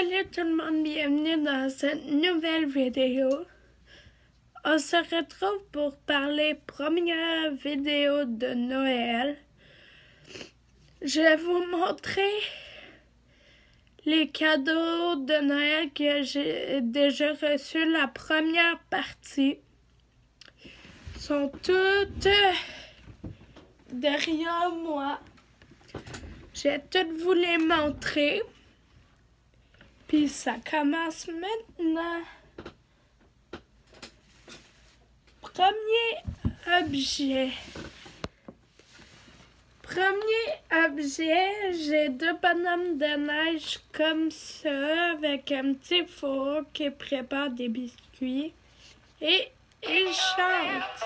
Salut tout le monde, bienvenue dans cette nouvelle vidéo. On se retrouve pour parler première vidéo de Noël. Je vais vous montrer les cadeaux de Noël que j'ai déjà reçus. La première partie sont toutes derrière moi. Je vais toutes vous les montrer. Puis ça commence maintenant. Premier objet. Premier objet, j'ai deux bonhommes de neige comme ça, avec un petit four qui prépare des biscuits. Et ils chantent.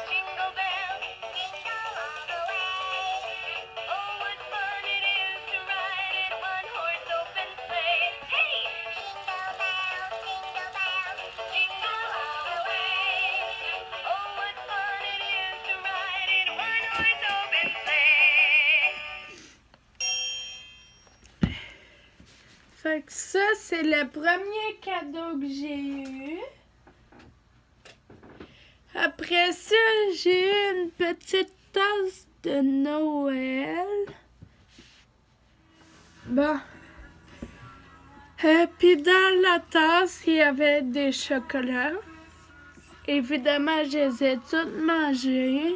Fait que ça, c'est le premier cadeau que j'ai eu. Après ça, j'ai eu une petite tasse de Noël. Bon. Et puis dans la tasse, il y avait des chocolats. Évidemment, je les ai toutes mangés.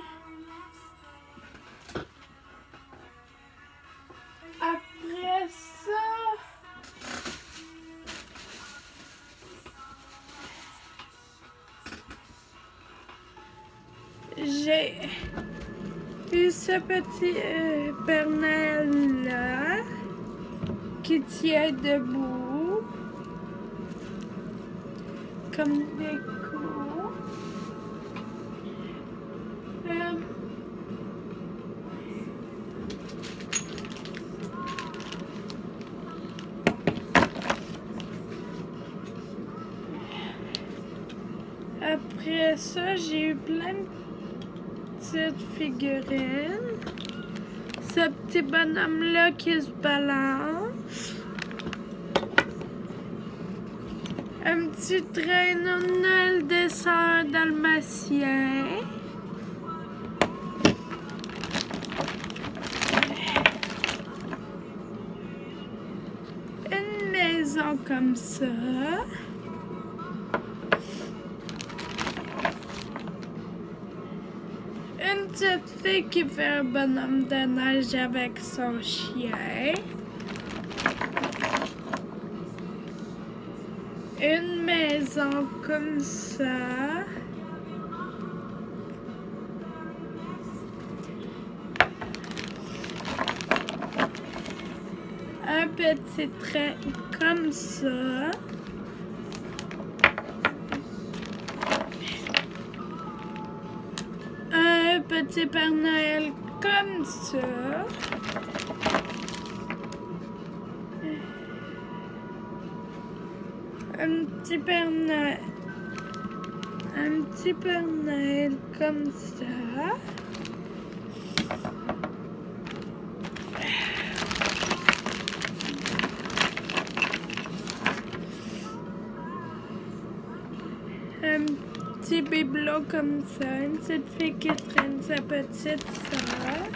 J'ai eu ce petit euh, là qui tient debout comme des coups. Euh, Après ça, j'ai eu plein de petites figurines. Ce petit bonhomme-là qui se balance. Un petit traîneau de Noël dessin dalmatien. Une maison comme ça. Petite fille qui fait un bonhomme de neige avec son chien. Une maison comme ça. Un petit train comme ça. Petit Père Noël comme ça. Un petit Père Noël. Un petit Père Noël comme ça. Un petit bibelot comme ça, une petite fille qui traîne sa petite soeur.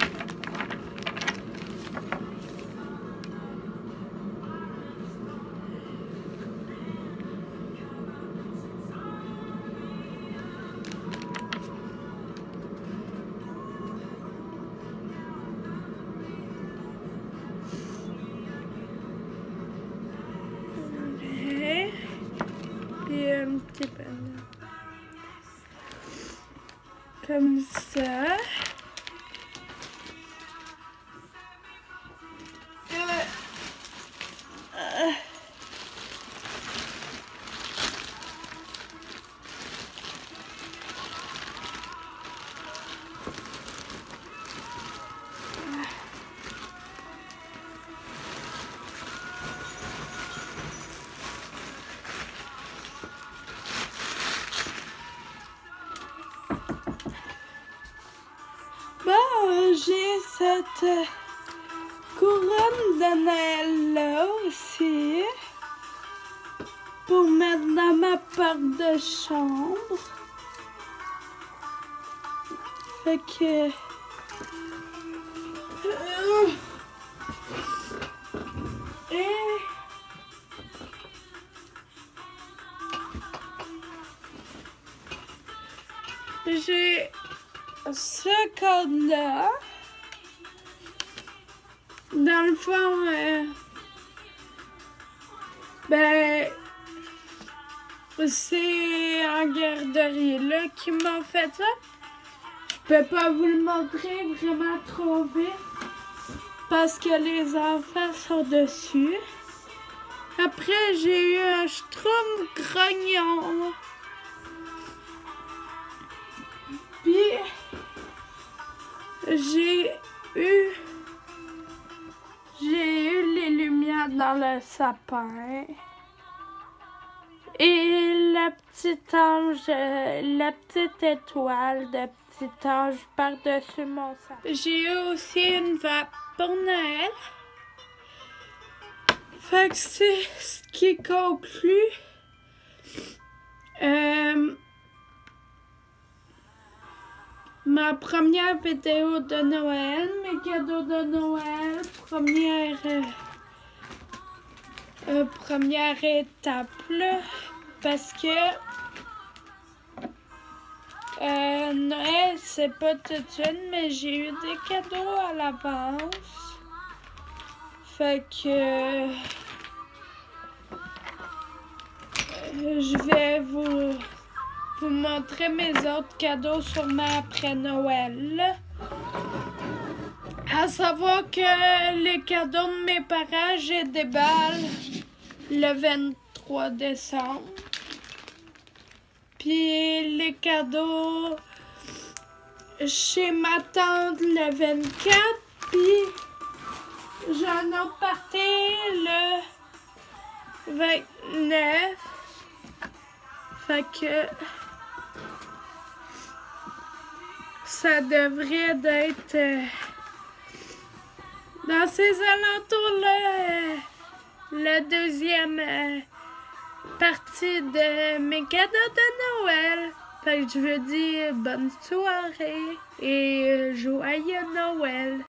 Puis un petit peu comme cette couronne de Noël là aussi. pour mettre dans ma porte de chambre. Fait. Euh, et... J'ai ce code-là. Dans le fond, euh, ben, c'est en garderie là qui m'a fait ça. Je peux pas vous le montrer vraiment trop vite parce que les enfants sont dessus. Après, j'ai eu un strum grognon. Puis, j'ai eu... J'ai eu les lumières dans le sapin. Et la petite ange, la petite étoile de petit ange par-dessus mon sapin. J'ai eu aussi une vape pour Noël. Fait que c'est ce qui conclut. Euh, ma première vidéo de Noël, mes cadeaux de Noël, première, euh, euh, première étape là, parce que euh, Noël c'est pas tout de suite, mais j'ai eu des cadeaux à l'avance. Fait que je vais vous vous montrer mes autres cadeaux sûrement après Noël. À savoir que les cadeaux de mes parents, j'ai des balles le 23 décembre. Puis les cadeaux chez ma tante le 24. Puis j'en ai parti le 29. Fait que ça devrait être euh, dans ces alentours-là, la deuxième euh, partie de mes cadeaux de Noël. Fait que je veux dire bonne soirée et joyeux Noël.